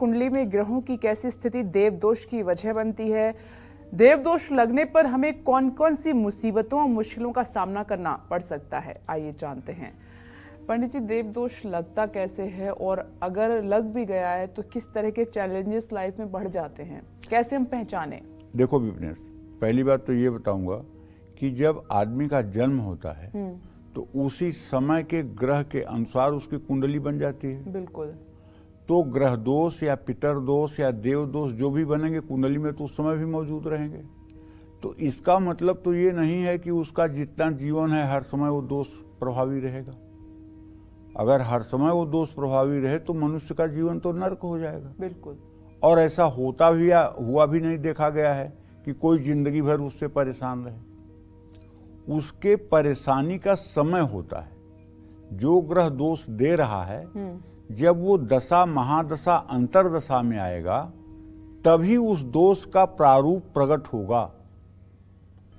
कुंडली में ग्रहों की कैसी स्थिति देवदोष की वजह बनती है? देवदोष लगने पर हमें कौन कौन सी मुसीबतों और मुश्किलों का सामना करना पड़ सकता है? आइए जानते हैं। पंडित जी, देवदोष लगता कैसे है? और अगर लग भी गया है तो किस तरह के चैलेंजेस लाइफ में बढ़ जाते हैं? कैसे हम पहचाने? देखो विपनेश पहली बात तो ये बताऊँगा कि जब आदमी का जन्म होता है हम्म। तो उसी समय के ग्रह के अनुसार उसकी कुंडली बन जाती है। बिल्कुल। तो ग्रह दोष या पितर दोष या देव दोष जो भी बनेंगे कुंडली में तो उस समय भी मौजूद रहेंगे। तो इसका मतलब तो ये नहीं है कि उसका जितना जीवन है हर समय वो दोष प्रभावी रहेगा। अगर हर समय वो दोष प्रभावी रहे तो मनुष्य का जीवन तो नर्क हो जाएगा। बिल्कुल। और ऐसा होता भी या हुआ भी नहीं देखा गया है कि कोई ज़िंदगी भर उससे परेशान रहे। उसके परेशानी का समय होता है। जो ग्रह दोष दे रहा है जब वो दशा महादशा अंतरदशा में आएगा तभी उस दोष का प्रारूप प्रकट होगा।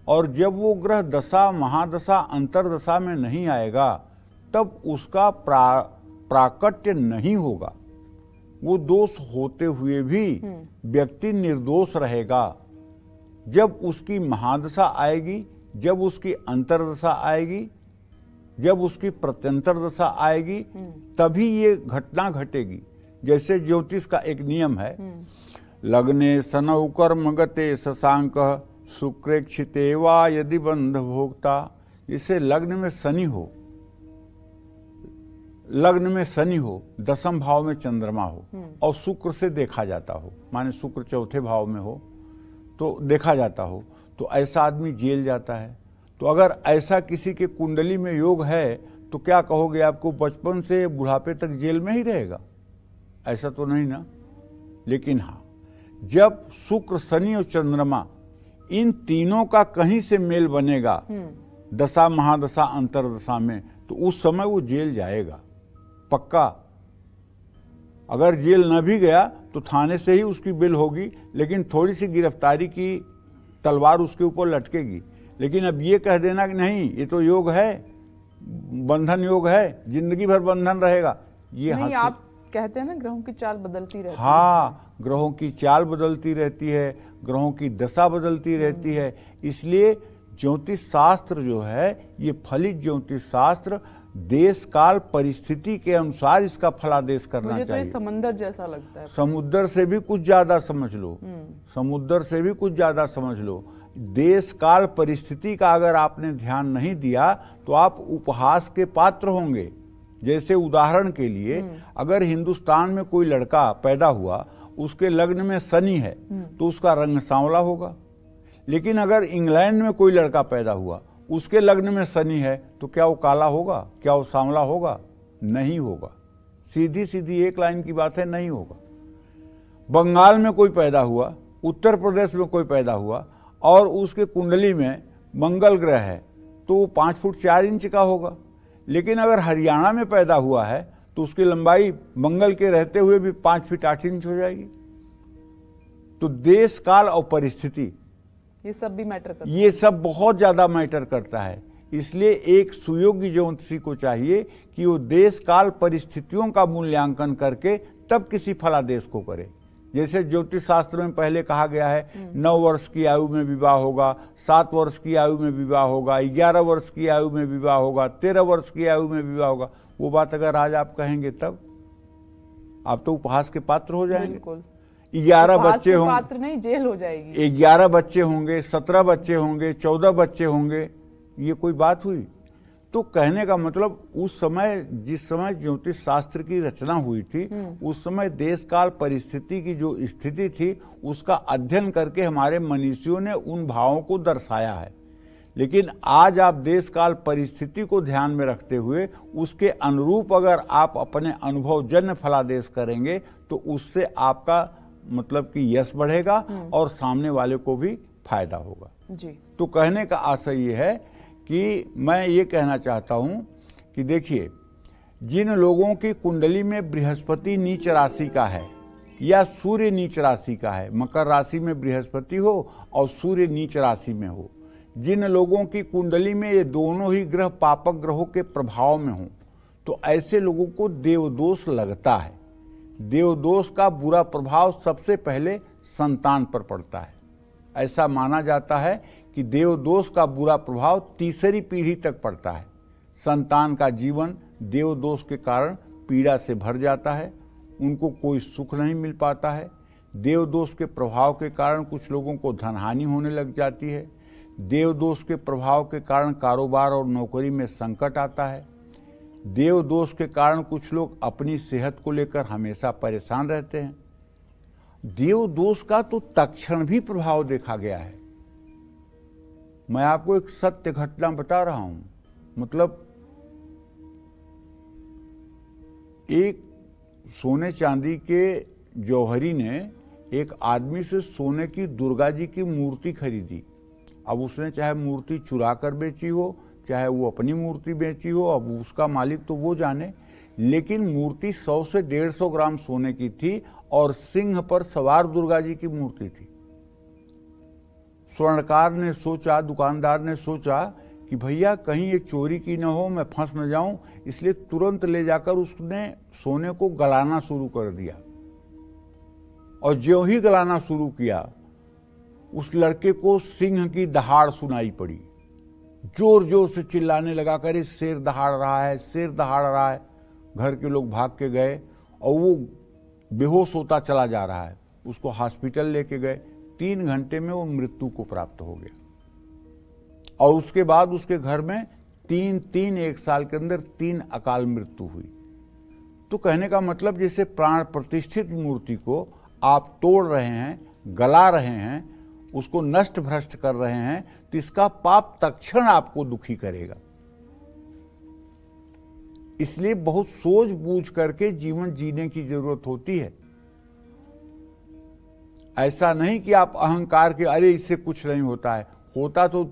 और जब वो ग्रह दशा महादशा अंतरदशा में नहीं आएगा तब उसका प्रा, प्राकट्य नहीं होगा। वो दोष होते हुए भी व्यक्ति निर्दोष रहेगा। जब उसकी महादशा आएगी जब उसकी अंतरदशा आएगी, जब उसकी प्रत्यंतर दशा आएगी, तभी ये घटना घटेगी। जैसे ज्योतिष का एक नियम है, लग्ने सनौ कर्म गते शशांक शुक्रेक्षिते वा यदि बंध भोक्ता। इसे लग्न में शनि हो, लग्न में शनि हो दसम भाव में चंद्रमा हो, और शुक्र से देखा जाता हो, माने शुक्र चौथे भाव में हो तो देखा जाता हो। तो ऐसा आदमी जेल जाता है। तो अगर ऐसा किसी के कुंडली में योग है तो क्या कहोगे आपको बचपन से बुढ़ापे तक जेल में ही रहेगा? ऐसा तो नहीं ना? लेकिन हाँ जब शुक्र शनि और चंद्रमा इन तीनों का कहीं से मेल बनेगा दशा महादशा अंतरदशा में तो उस समय वो जेल जाएगा। पक्का? अगर जेल न भी गया तो थाने से ही उसकी बिल होगी लेकिन थोड़ी सी गिरफ्तारी की तलवार उसके ऊपर लटकेगी। लेकिन अब ये कह देना कि नहीं ये तो योग है बंधन योग है ज़िंदगी भर बंधन रहेगा। ये नहीं आप कहते हैं ना ग्रहों की चाल बदलती रहती है। हाँ ग्रहों की चाल बदलती रहती है ग्रहों की दशा बदलती रहती है। इसलिए ज्योतिष शास्त्र जो है ये फलित ज्योतिष शास्त्र देश काल परिस्थिति के अनुसार इसका फलादेश करना मुझे चाहिए तो ये चाहिए। समंदर जैसा लगता है। समुद्र से भी कुछ ज़्यादा समझ लो। समुद्र से भी कुछ ज़्यादा समझ लो। देश काल परिस्थिति का अगर आपने ध्यान नहीं दिया तो आप उपहास के पात्र होंगे। जैसे उदाहरण के लिए अगर हिंदुस्तान में कोई लड़का पैदा हुआ उसके लग्न में शनि है तो उसका रंग सांवला होगा। लेकिन अगर इंग्लैंड में कोई लड़का पैदा हुआ उसके लग्न में शनि है तो क्या वो काला होगा? क्या वो सांवला होगा? नहीं होगा। सीधी सीधी एक लाइन की बात है, नहीं होगा। बंगाल में कोई पैदा हुआ, उत्तर प्रदेश में कोई पैदा हुआ, और उसके कुंडली में मंगल ग्रह है तो वो पाँच फुट चार इंच का होगा। लेकिन अगर हरियाणा में पैदा हुआ है तो उसकी लंबाई मंगल के रहते हुए भी पाँच फीट आठ इंच हो जाएगी। तो देश, काल और परिस्थिति ये सब भी मैटर करता ये सब बहुत ज़्यादा मैटर करता है। इसलिए एक सुयोग्य ज्योतिषी को चाहिए कि वो देश काल परिस्थितियों का मूल्यांकन करके तब किसी फलादेश को करे। जैसे ज्योतिष शास्त्र में पहले कहा गया है नौ वर्ष की आयु में विवाह होगा सात वर्ष की आयु में विवाह होगा ग्यारह वर्ष की आयु में विवाह होगा तेरह वर्ष की आयु में विवाह होगा। वो बात अगर आज आप कहेंगे तब आप तो उपहास के पात्र हो जाएँगे। बिल्कुल। ग्यारह उपहास बच्चे होंगे पात्र नहीं जेल हो जाएगी। ग्यारह बच्चे होंगे सत्रह बच्चे होंगे चौदह बच्चे होंगे ये कोई बात हुई? तो कहने का मतलब उस समय जिस समय ज्योतिष शास्त्र की रचना हुई थी उस समय देश काल परिस्थिति की जो स्थिति थी उसका अध्ययन करके हमारे मनीषियों ने उन भावों को दर्शाया है। लेकिन आज आप देश काल परिस्थिति को ध्यान में रखते हुए उसके अनुरूप अगर आप अपने अनुभव जन्य फलादेश करेंगे तो उससे आपका मतलब कि यश बढ़ेगा और सामने वाले को भी फ़ायदा होगा। जी। तो कहने का आशय ये है कि मैं ये कहना चाहता हूँ कि देखिए जिन लोगों की कुंडली में बृहस्पति नीच राशि का है या सूर्य नीच राशि का है मकर राशि में बृहस्पति हो और सूर्य नीच राशि में हो जिन लोगों की कुंडली में ये दोनों ही ग्रह पापक ग्रहों के प्रभाव में हों तो ऐसे लोगों को देवदोष लगता है। देवदोष का बुरा प्रभाव सबसे पहले संतान पर पड़ता है। ऐसा माना जाता है कि देवदोष का बुरा प्रभाव तीसरी पीढ़ी तक पड़ता है। संतान का जीवन देवदोष के कारण पीड़ा से भर जाता है, उनको कोई सुख नहीं मिल पाता है। देवदोष के प्रभाव के कारण कुछ लोगों को धनहानि होने लग जाती है। देवदोष के प्रभाव के कारण कारोबार और नौकरी में संकट आता है। देवदोष के कारण कुछ लोग अपनी सेहत को लेकर हमेशा परेशान रहते हैं। देवदोष का तो तक्षण भी प्रभाव देखा गया है। मैं आपको एक सत्य घटना बता रहा हूँ। मतलब एक सोने चांदी के जौहरी ने एक आदमी से सोने की दुर्गा जी की मूर्ति खरीदी। अब उसने चाहे मूर्ति चुरा कर बेची हो चाहे वो अपनी मूर्ति बेची हो, अब उसका मालिक तो वो जाने। लेकिन मूर्ति सौ से डेढ़ सौ ग्राम सोने की थी और सिंह पर सवार दुर्गा जी की मूर्ति थी। स्वर्णकार ने सोचा, दुकानदार ने सोचा कि भैया, कहीं ये चोरी की ना हो, मैं फंस न जाऊँ, इसलिए तुरंत ले जाकर उसने सोने को गलाना शुरू कर दिया। और जो ही गलाना शुरू किया, उस लड़के को सिंह की दहाड़ सुनाई पड़ी। ज़ोर ज़ोर से चिल्लाने लगा कर करे शेर दहाड़ रहा है, शेर दहाड़ रहा है। घर के लोग भाग के गए और वो बेहोश होता चला जा रहा है। उसको हॉस्पिटल लेके गए। तीन घंटे में वो मृत्यु को प्राप्त हो गया। और उसके बाद उसके घर में तीन तीन, एक साल के अंदर तीन अकाल मृत्यु हुई। तो कहने का मतलब जैसे प्राण प्रतिष्ठित मूर्ति को आप तोड़ रहे हैं, गला रहे हैं, उसको नष्ट भ्रष्ट कर रहे हैं तो इसका पाप तक्षण आपको दुखी करेगा। इसलिए बहुत सोच बूझ करके जीवन जीने की ज़रूरत होती है। ऐसा नहीं कि आप अहंकार के, अरे इससे कुछ नहीं होता है। होता तो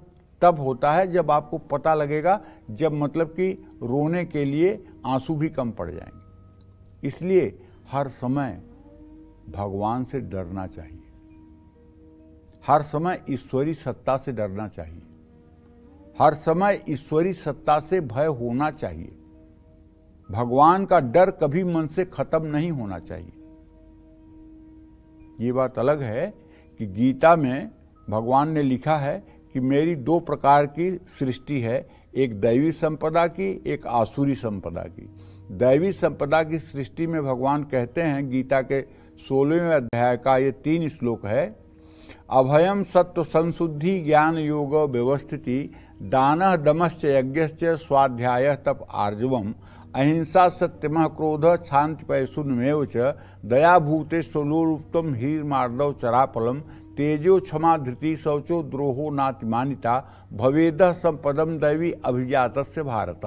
तब होता है जब आपको पता लगेगा, जब मतलब कि रोने के लिए आँसू भी कम पड़ जाएँगे। इसलिए हर समय भगवान से डरना चाहिए। हर समय ईश्वरी सत्ता से डरना चाहिए। हर समय ईश्वरी सत्ता से भय होना चाहिए। भगवान का डर कभी मन से खत्म नहीं होना चाहिए। ये बात अलग है कि गीता में भगवान ने लिखा है कि मेरी दो प्रकार की सृष्टि है, एक दैवी संपदा की, एक आसुरी संपदा की। दैवी संपदा की सृष्टि में भगवान कहते हैं, गीता के सोलहवें अध्याय का ये तीन श्लोक है अभयम सत्व संशुद्धि ज्ञान योग व्यवस्थिति, दान दमश्च यज्ञ स्वाध्याय तप आर्जव अहिंसा सत्यम क्रोध शांति पैशुनमेव च, दयाभूते स्वलोरुप्तम हीर मार्दव चरापलम, तेजो क्षमा धृति शौचो द्रोहो नातिमानिता, भवेद संपदम दैवी अभिजात भारत।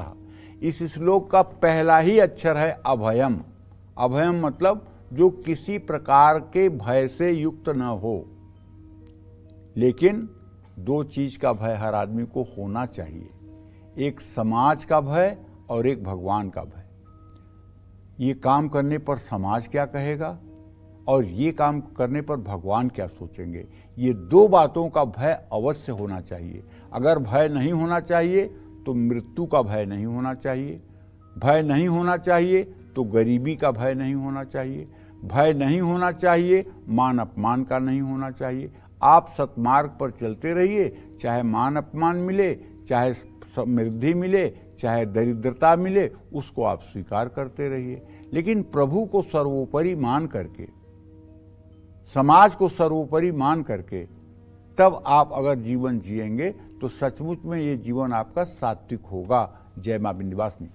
इस श्लोक का पहला ही अक्षर है अभयम। अभयम मतलब जो किसी प्रकार के भय से युक्त न हो। लेकिन दो चीज़ का भय हर आदमी को होना चाहिए। एक समाज का भय और एक भगवान का भय। ये काम करने पर समाज क्या कहेगा और ये काम करने पर भगवान क्या सोचेंगे? ये दो बातों का भय अवश्य होना चाहिए। अगर भय नहीं होना चाहिए तो मृत्यु का भय नहीं होना चाहिए। भय नहीं होना चाहिए तो गरीबी का भय नहीं होना चाहिए। भय नहीं होना चाहिए, मान अपमान का नहीं होना चाहिए। आप सतमार्ग पर चलते रहिए, चाहे मान अपमान मिले, चाहे समृद्धि मिले, चाहे दरिद्रता मिले, उसको आप स्वीकार करते रहिए। लेकिन प्रभु को सर्वोपरि मान करके, समाज को सर्वोपरि मान करके, तब आप अगर जीवन जिएँगे तो सचमुच में ये जीवन आपका सात्विक होगा। जय माँ बिंदवासिनी